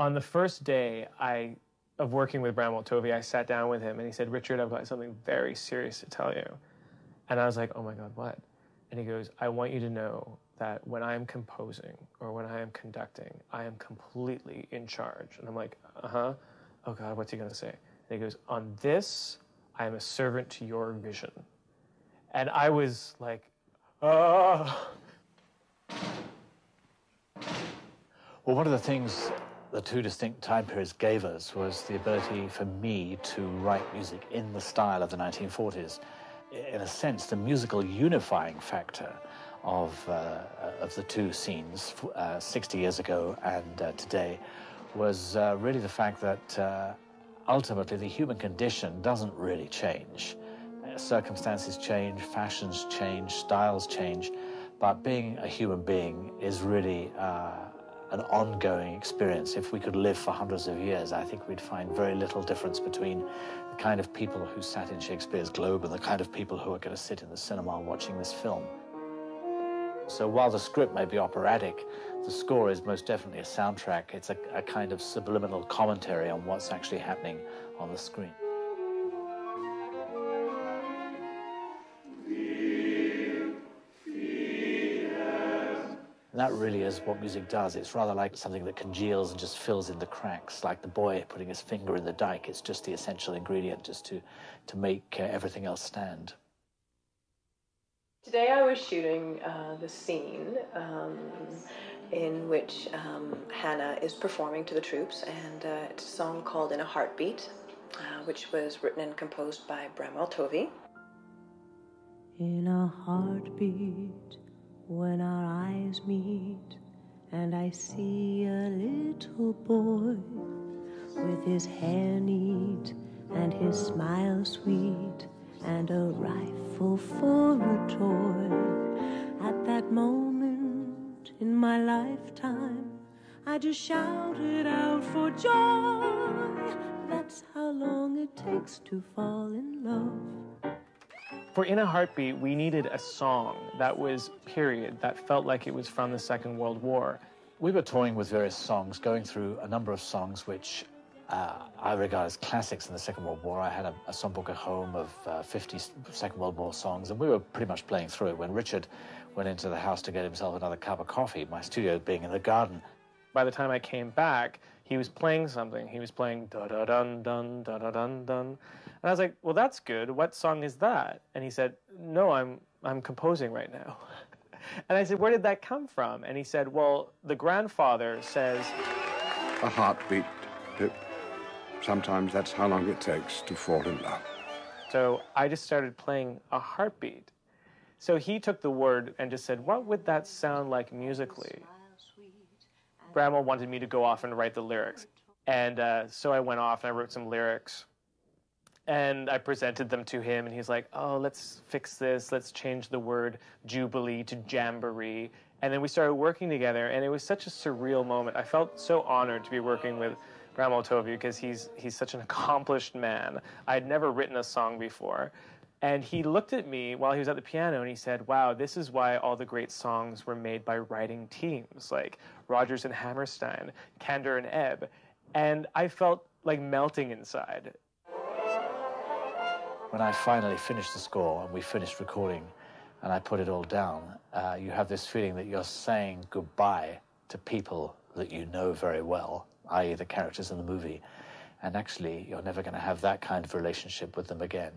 On the first day I of working with Bramwell Tovey, I sat down with him and he said, Richard, I've got something very serious to tell you. And I was like, oh my God, what? And he goes, I want you to know that when I am composing or when I am conducting, I am completely in charge. And I'm like, uh huh. Oh God, what's he going to say? And he goes, on this, I am a servant to your vision. And I was like, oh. Well, one of the things the two distinct time periods gave us was the ability for me to write music in the style of the 1940s. In a sense, the musical unifying factor of, uh, of the two scenes, uh, 60 years ago and uh, today, was uh, really the fact that uh, ultimately the human condition doesn't really change. circumstances change, fashions change, styles change, but being a human being is really uh, an ongoing experience. If we could live for hundreds of years, I think we'd find very little difference between the kind of people who sat in Shakespeare's Globe and the kind of people who are going to sit in the cinema watching this film. So while the script may be operatic, the score is most definitely a soundtrack. It's a, a kind of subliminal commentary on what's actually happening on the screen. That really is what music does. It's rather like something that congeals and just fills in the cracks, like the boy putting his finger in the dike. It's just the essential ingredient just to, to make uh, everything else stand. Today I was shooting uh, the scene um, in which um, Hannah is performing to the troops, and uh, it's a song called In a Heartbeat, uh, which was written and composed by Bramwell Tovey. In a heartbeat when our eyes meet and I see a little boy with his hair neat and his smile sweet and a rifle for a toy. At that moment in my lifetime, I just shouted out for joy. That's how long it takes to fall in love. For In a Heartbeat, we needed a song that was period, that felt like it was from the Second World War. We were toying with various songs, going through a number of songs which uh, I regard as classics in the Second World War. I had a, a songbook at home of uh, 50 Second World War songs, and we were pretty much playing through it. When Richard went into the house to get himself another cup of coffee, my studio being in the garden. By the time I came back, he was playing something. He was playing da da dun dun da da dun dun. And I was like, well, that's good. What song is that? And he said, no, I'm, I'm composing right now. and I said, where did that come from? And he said, well, the grandfather says, a heartbeat. Sometimes that's how long it takes to fall in love. So I just started playing a heartbeat. So he took the word and just said, what would that sound like musically? Bramwell wanted me to go off and write the lyrics. And uh, so I went off and I wrote some lyrics and I presented them to him, and he's like, "Oh, let's fix this. Let's change the word jubilee to jamboree." And then we started working together, and it was such a surreal moment. I felt so honored to be working with Bramwell Tovey because he's he's such an accomplished man. I had never written a song before. And he looked at me while he was at the piano and he said, Wow, this is why all the great songs were made by writing teams like Rodgers and Hammerstein, Kander and Ebb. And I felt like melting inside. When I finally finished the score and we finished recording and I put it all down, uh, you have this feeling that you're saying goodbye to people that you know very well, i.e., the characters in the movie. And actually, you're never going to have that kind of relationship with them again.